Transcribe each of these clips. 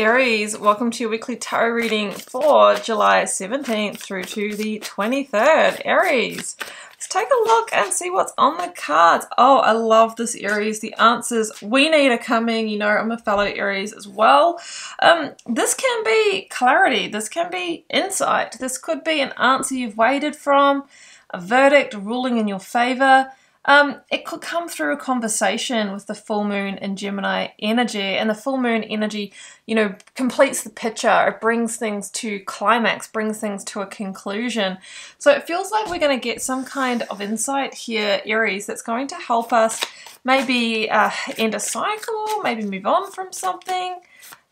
Aries, welcome to your weekly tarot reading for July 17th through to the 23rd. Aries, let's take a look and see what's on the cards. Oh, I love this Aries. The answers we need are coming. You know, I'm a fellow Aries as well. Um, this can be clarity. This can be insight. This could be an answer you've waited from, a verdict ruling in your favor. Um, it could come through a conversation with the full moon in Gemini energy, and the full moon energy, you know, completes the picture. It brings things to climax, brings things to a conclusion. So it feels like we're going to get some kind of insight here, Aries, that's going to help us maybe uh, end a cycle, maybe move on from something.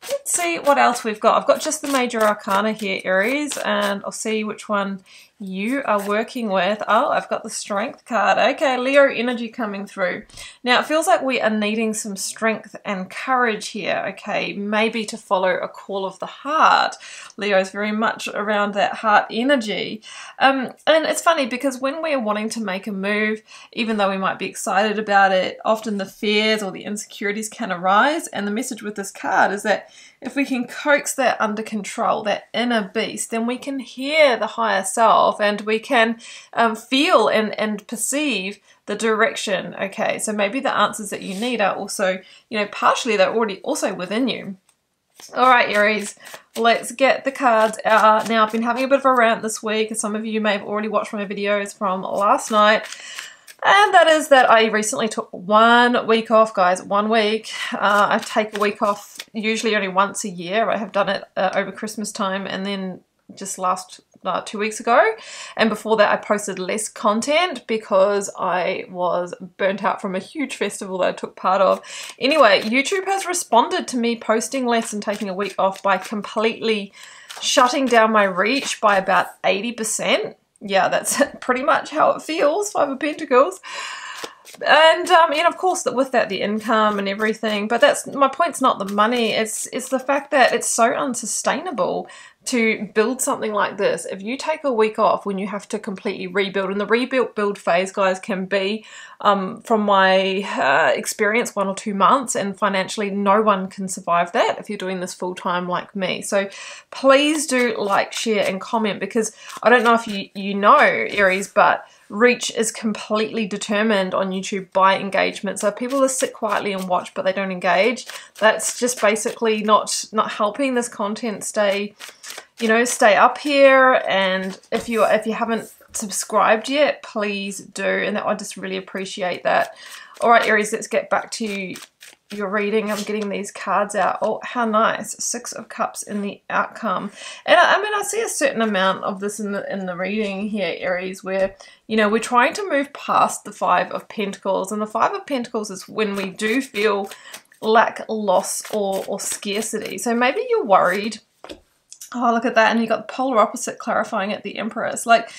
Let's see what else we've got. I've got just the major arcana here, Aries, and I'll see which one you are working with. Oh, I've got the strength card. Okay, Leo energy coming through. Now, it feels like we are needing some strength and courage here, okay? Maybe to follow a call of the heart. Leo's very much around that heart energy. Um, and it's funny because when we're wanting to make a move, even though we might be excited about it, often the fears or the insecurities can arise. And the message with this card is that if we can coax that under control, that inner beast, then we can hear the higher self and we can um, feel and, and perceive the direction. Okay, so maybe the answers that you need are also, you know, partially they're already also within you. All right, Aries, let's get the cards out. Now, I've been having a bit of a rant this week, some of you may have already watched my videos from last night. And that is that I recently took one week off, guys, one week. Uh, I take a week off usually only once a year. I have done it uh, over Christmas time and then just last uh, two weeks ago. And before that, I posted less content because I was burnt out from a huge festival that I took part of. Anyway, YouTube has responded to me posting less and taking a week off by completely shutting down my reach by about 80% yeah, that's pretty much how it feels, Five of Pentacles. And, um, and of course, that with that, the income and everything. But that's my point's not the money. It's, it's the fact that it's so unsustainable to build something like this, if you take a week off when you have to completely rebuild, and the rebuild build phase, guys, can be, um, from my uh, experience, one or two months, and financially, no one can survive that if you're doing this full time like me. So please do like, share, and comment because I don't know if you, you know, Aries, but reach is completely determined on YouTube by engagement. So people just sit quietly and watch but they don't engage, that's just basically not not helping this content stay, you know, stay up here. And if you if you haven't subscribed yet, please do. And I just really appreciate that. All right, Aries, let's get back to your reading. I'm getting these cards out. Oh, how nice. Six of Cups in the outcome. And I, I, mean, I see a certain amount of this in the, in the reading here, Aries, where, you know, we're trying to move past the Five of Pentacles. And the Five of Pentacles is when we do feel lack, loss, or, or scarcity. So maybe you're worried. Oh, look at that. And you got the polar opposite clarifying at the Empress. Like,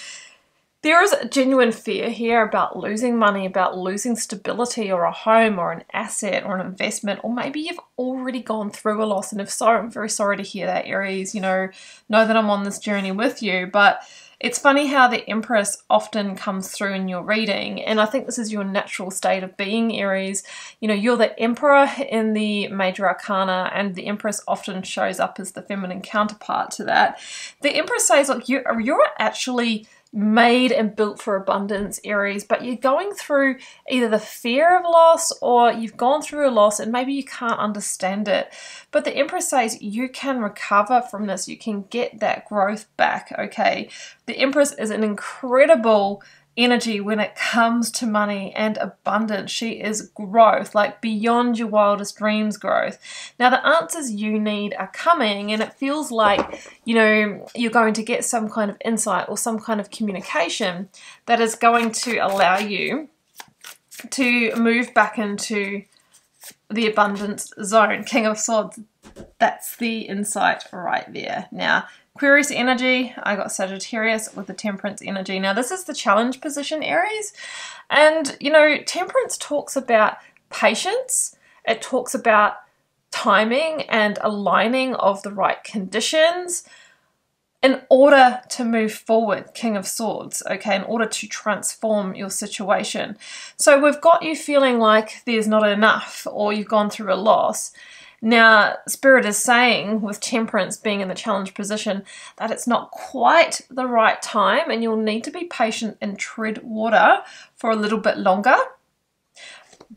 there is a genuine fear here about losing money, about losing stability or a home or an asset or an investment, or maybe you've already gone through a loss. And if so, I'm very sorry to hear that, Aries. You know, know that I'm on this journey with you. But it's funny how the Empress often comes through in your reading, and I think this is your natural state of being, Aries. You know, you're the Emperor in the Major Arcana, and the Empress often shows up as the feminine counterpart to that. The Empress says, look, you're, you're actually made and built for abundance Aries, but you're going through either the fear of loss or you've gone through a loss and maybe you can't understand it. But the Empress says you can recover from this, you can get that growth back, okay? The Empress is an incredible energy when it comes to money and abundance. She is growth, like beyond your wildest dreams growth. Now, the answers you need are coming, and it feels like, you know, you're going to get some kind of insight or some kind of communication that is going to allow you to move back into the abundance zone. King of Swords, that's the insight right there. Now, Aquarius energy, I got Sagittarius with the Temperance energy. Now this is the challenge position, Aries. And, you know, Temperance talks about patience. It talks about timing and aligning of the right conditions in order to move forward, King of Swords, okay, in order to transform your situation. So we've got you feeling like there's not enough or you've gone through a loss. Now, Spirit is saying, with Temperance being in the challenge position, that it's not quite the right time and you'll need to be patient and tread water for a little bit longer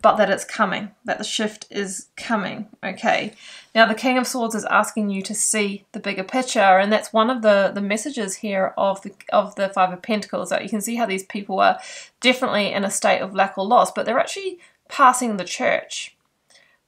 but that it's coming, that the shift is coming. Okay. Now the King of Swords is asking you to see the bigger picture, and that's one of the the messages here of the of the Five of Pentacles. That you can see how these people are definitely in a state of lack or loss, but they're actually passing the church,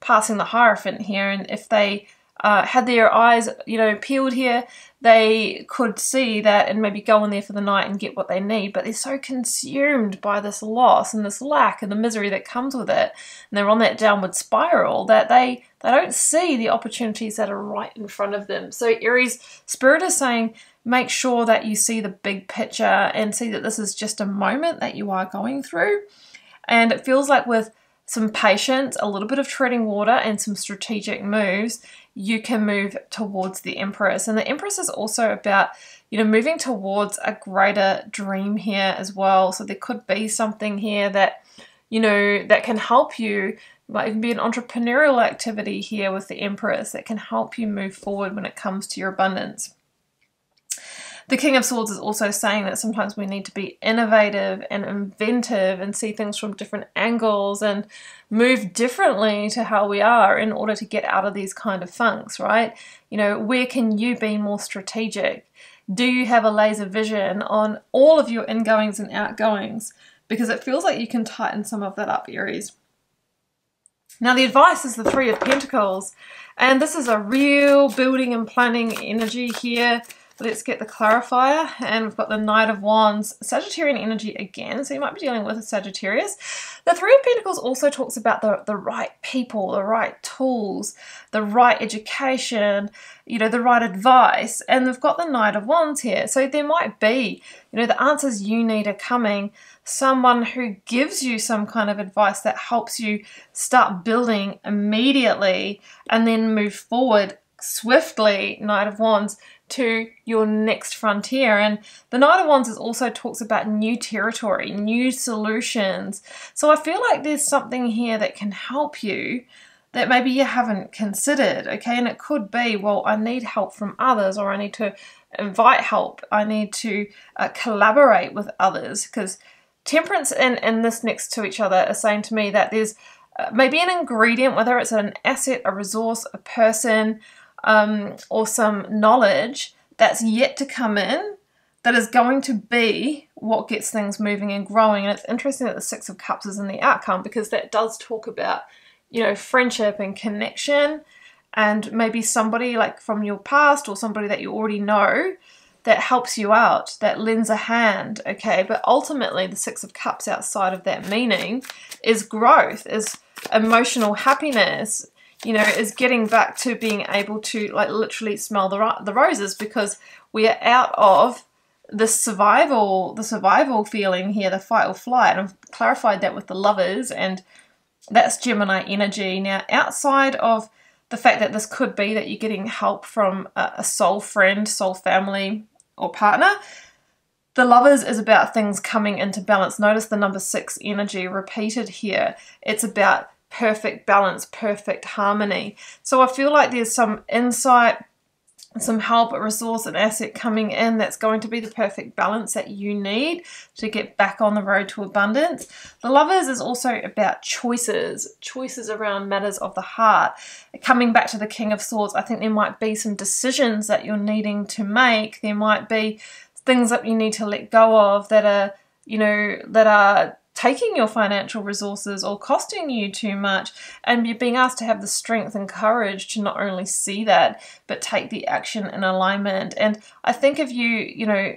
passing the Hierophant here, and if they uh, had their eyes, you know, peeled here, they could see that and maybe go in there for the night and get what they need. But they're so consumed by this loss and this lack and the misery that comes with it, and they're on that downward spiral that they they don't see the opportunities that are right in front of them. So Aries, Spirit is saying, make sure that you see the big picture and see that this is just a moment that you are going through. And it feels like with some patience, a little bit of treading water, and some strategic moves, you can move towards the Empress. And the Empress is also about, you know, moving towards a greater dream here as well. So there could be something here that, you know, that can help you. Might even be an entrepreneurial activity here with the Empress that can help you move forward when it comes to your abundance. The King of Swords is also saying that sometimes we need to be innovative and inventive and see things from different angles and move differently to how we are in order to get out of these kind of funks, right? You know, where can you be more strategic? Do you have a laser vision on all of your ingoings and outgoings? Because it feels like you can tighten some of that up, Aries. Now, the advice is the Three of Pentacles, and this is a real building and planning energy here. Let's get the clarifier and we've got the Knight of Wands, Sagittarian energy again, so you might be dealing with a Sagittarius. The Three of Pentacles also talks about the, the right people, the right tools, the right education, you know, the right advice, and they've got the Knight of Wands here. So there might be, you know, the answers you need are coming, someone who gives you some kind of advice that helps you start building immediately and then move forward swiftly, Knight of Wands, to your next frontier. And the Knight of Wands also talks about new territory, new solutions. So I feel like there's something here that can help you that maybe you haven't considered, okay? And it could be, well, I need help from others, or I need to invite help, I need to uh, collaborate with others, because temperance and, and this next to each other are saying to me that there's uh, maybe an ingredient, whether it's an asset, a resource, a person, um, or some knowledge that's yet to come in that is going to be what gets things moving and growing. And it's interesting that the Six of Cups is in the outcome because that does talk about, you know, friendship and connection and maybe somebody like from your past or somebody that you already know that helps you out, that lends a hand, okay? But ultimately, the Six of Cups outside of that meaning is growth, is emotional happiness, you know, is getting back to being able to like literally smell the the roses because we are out of the survival the survival feeling here, the fight or flight. And I've clarified that with the lovers, and that's Gemini energy. Now, outside of the fact that this could be that you're getting help from a, a soul friend, soul family, or partner. The lovers is about things coming into balance. Notice the number six energy repeated here. It's about perfect balance, perfect harmony. So I feel like there's some insight, some help, a resource, an asset coming in that's going to be the perfect balance that you need to get back on the road to abundance. The lovers is also about choices, choices around matters of the heart. Coming back to the King of Swords, I think there might be some decisions that you're needing to make. There might be things that you need to let go of that are, you know, that are taking your financial resources or costing you too much and you're being asked to have the strength and courage to not only see that but take the action in alignment. And i think if you you know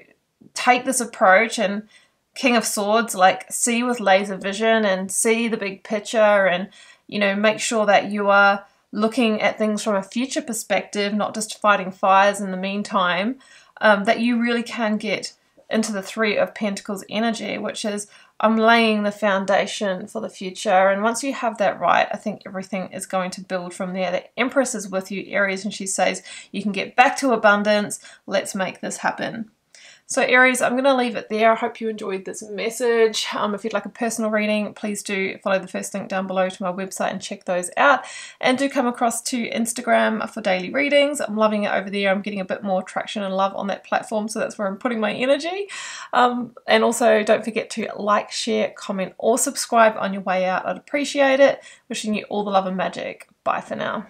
take this approach and king of swords like see with laser vision and see the big picture and you know make sure that you are looking at things from a future perspective not just fighting fires in the meantime um, that you really can get into the three of pentacles energy which is I'm laying the foundation for the future. And once you have that right, I think everything is going to build from there. The Empress is with you, Aries, and she says, You can get back to abundance. Let's make this happen. So Aries, I'm going to leave it there. I hope you enjoyed this message. Um, if you'd like a personal reading, please do follow the first link down below to my website and check those out. And do come across to Instagram for daily readings. I'm loving it over there. I'm getting a bit more traction and love on that platform, so that's where I'm putting my energy. Um, and also don't forget to like, share, comment, or subscribe on your way out. I'd appreciate it. Wishing you all the love and magic. Bye for now.